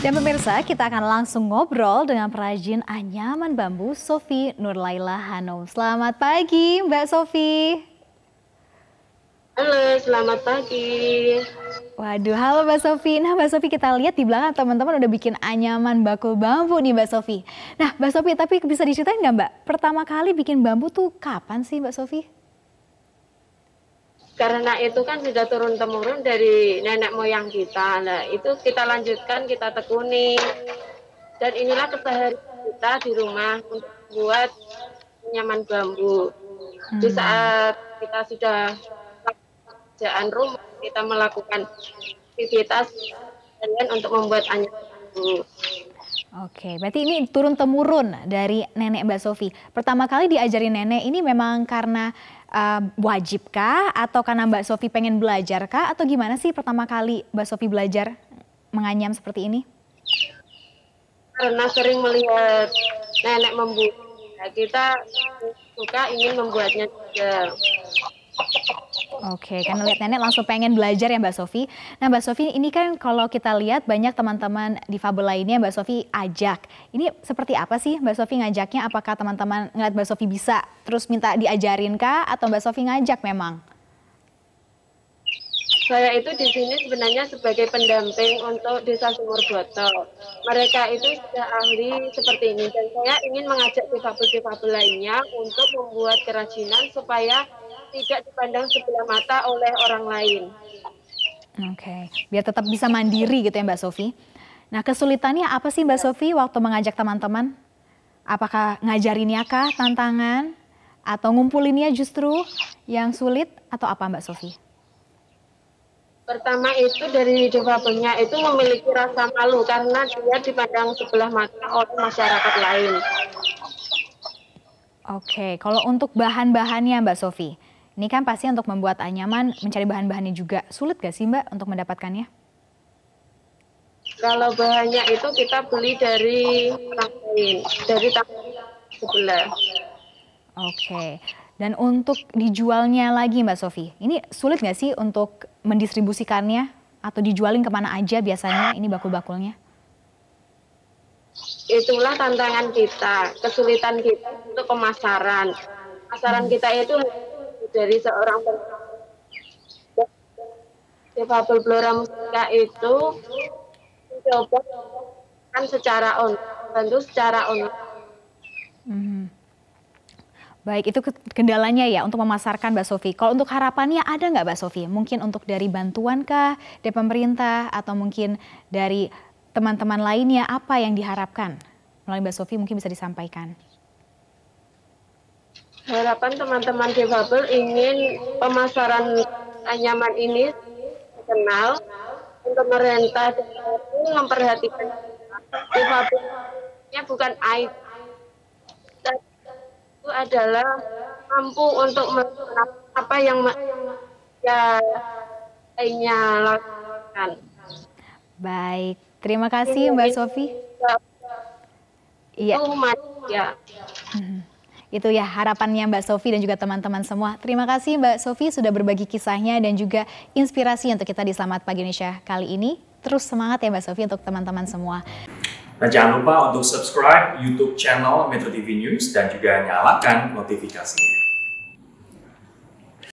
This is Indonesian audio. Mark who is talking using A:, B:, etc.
A: Dan pemirsa, kita akan langsung ngobrol dengan perajin anyaman bambu Sofi Nurlaila Hanum. Selamat pagi Mbak Sofi.
B: Halo, selamat pagi.
A: Waduh, halo Mbak Sofi. Nah Mbak Sofi kita lihat di belakang teman-teman udah bikin anyaman bakul bambu nih Mbak Sofi. Nah Mbak Sofi, tapi bisa diceritain nggak Mbak, pertama kali bikin bambu tuh kapan sih Mbak Sofi?
B: Karena itu kan sudah turun temurun dari nenek moyang kita. Nah, itu kita lanjutkan, kita tekuni. Dan inilah keseharian kita di rumah untuk buat nyaman bambu. Hmm. Di saat kita sudah pekerjaan rumah, kita melakukan aktivitas kalian untuk membuat anyaman bambu.
A: Oke, berarti ini turun temurun dari nenek Mbak Sofi. Pertama kali diajari nenek ini memang karena uh, wajib kah atau karena Mbak Sofi pengen belajar kah atau gimana sih pertama kali Mbak Sofi belajar menganyam seperti ini?
B: Karena sering melihat nenek membuat, kita suka ingin membuatnya juga.
A: Oke, karena lihat nenek langsung pengen belajar ya Mbak Sofi. Nah Mbak Sofi ini kan kalau kita lihat banyak teman-teman di Fabel lainnya Mbak Sofi ajak. Ini seperti apa sih Mbak Sofi ngajaknya? Apakah teman-teman ngeliat Mbak Sofi bisa terus minta diajarin kah? Atau Mbak Sofi ngajak memang?
B: Saya itu di sini sebenarnya sebagai pendamping untuk Desa Sumur Botol. Mereka itu sudah ahli seperti ini dan saya ingin mengajak difabel-difabel lainnya untuk membuat kerajinan supaya tidak dipandang sebelah mata oleh orang lain.
A: Oke, okay. biar tetap bisa mandiri gitu ya Mbak Sofi. Nah kesulitannya apa sih Mbak Sofi waktu mengajak teman-teman? Apakah ngajarinnya kah tantangan? Atau ngumpulinnya justru yang sulit? Atau apa Mbak Sofi?
B: Pertama itu dari difabelnya itu memiliki rasa malu karena dia dipandang sebelah mata oleh masyarakat lain.
A: Oke, kalau untuk bahan-bahannya Mbak Sofi, ini kan pasti untuk membuat anyaman mencari bahan-bahannya juga. Sulit gak sih Mbak untuk mendapatkannya?
B: Kalau bahannya itu kita beli dari lain, dari sebelah.
A: Oke. Dan untuk dijualnya lagi Mbak Sofi, ini sulit nggak sih untuk mendistribusikannya atau dijualin ke mana aja biasanya ini bakul-bakulnya?
B: Itulah tantangan kita, kesulitan kita untuk pemasaran. Pemasaran kita itu dari seorang difabel Blora Musika itu mencoba kan secara on, bantu secara on.
A: Hmm. Baik, itu kendalanya ya untuk memasarkan Mbak Sofi. Kalau untuk harapannya ada nggak Mbak Sofi? Mungkin untuk dari bantuan kah, dari pemerintah, atau mungkin dari teman-teman lainnya, apa yang diharapkan? Melalui Mbak Sofi mungkin bisa disampaikan
B: harapan teman-teman difabel ingin pemasaran anyaman ini dikenal untuk pemerintah memperhatikan difabelnya bukan aib itu adalah mampu untuk apa yang ya lainnya lakukan.
A: Baik, terima kasih Mbak Sofi.
B: Iya. Ya.
A: Itu ya harapannya Mbak Sofi dan juga teman-teman semua. Terima kasih Mbak Sofi sudah berbagi kisahnya dan juga inspirasi untuk kita di Selamat Pagi Indonesia kali ini. Terus semangat ya Mbak Sofi untuk teman-teman semua.
C: Nah jangan lupa untuk subscribe YouTube channel Metro TV News dan juga nyalakan notifikasinya.